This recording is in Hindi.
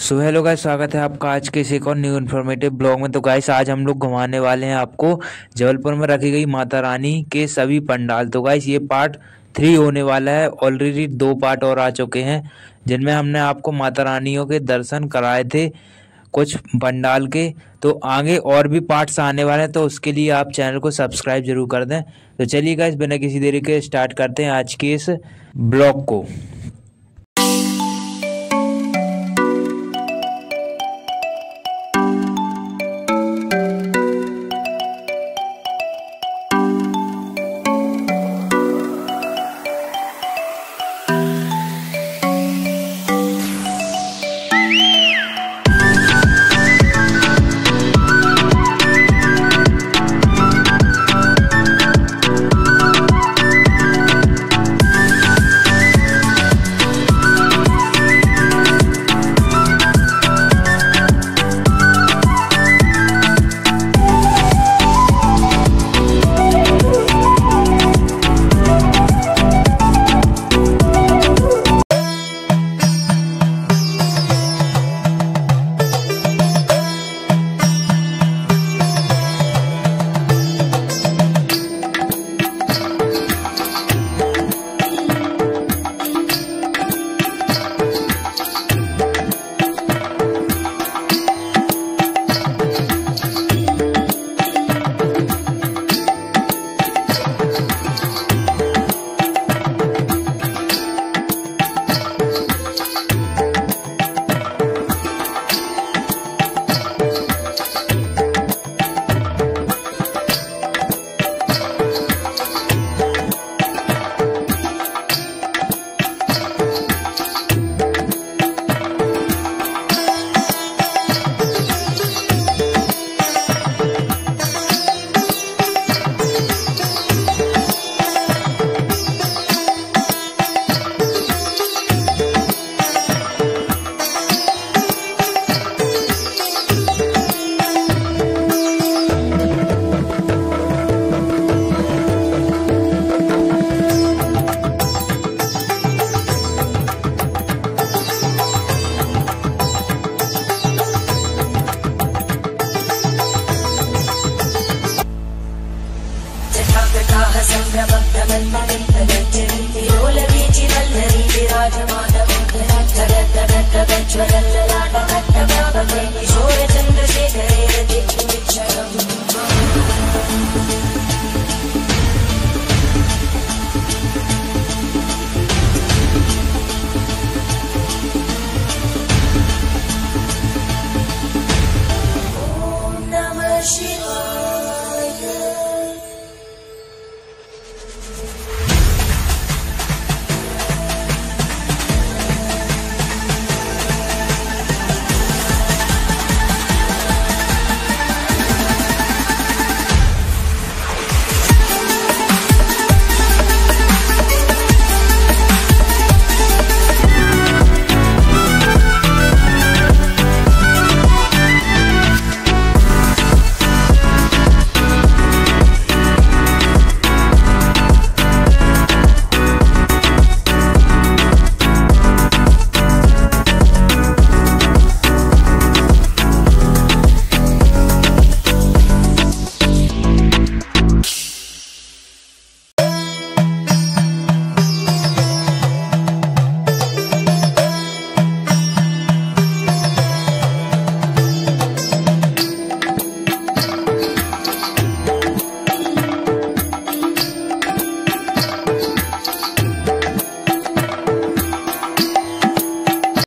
सो हेलो गाइस स्वागत है आपका आज के इस एक और न्यू इन्फॉर्मेटिव ब्लॉग में। तो गाइस आज हम लोग घुमाने वाले हैं आपको जबलपुर में रखी गई माता रानी के सभी पंडाल। तो गाइस ये पार्ट थ्री होने वाला है। ऑलरेडी दो पार्ट और आ चुके हैं, जिनमें हमने आपको माता रानियों के दर्शन कराए थे कुछ पंडाल के। तो आगे और भी पार्ट्स आने वाले हैं तो उसके लिए आप चैनल को सब्सक्राइब ज़रूर कर दें। तो चलिए गाइस बिना किसी देरी के स्टार्ट करते हैं आज के इस ब्लॉग को। Chore chandr se dhare rati Chara bhuti